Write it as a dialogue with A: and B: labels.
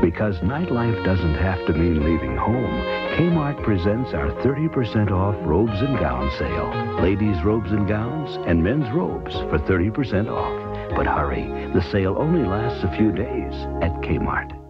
A: Because nightlife doesn't have to mean leaving home, Kmart presents our 30% off robes and gown sale. Ladies' robes and gowns and men's robes for 30% off. But hurry, the sale only lasts a few days at Kmart.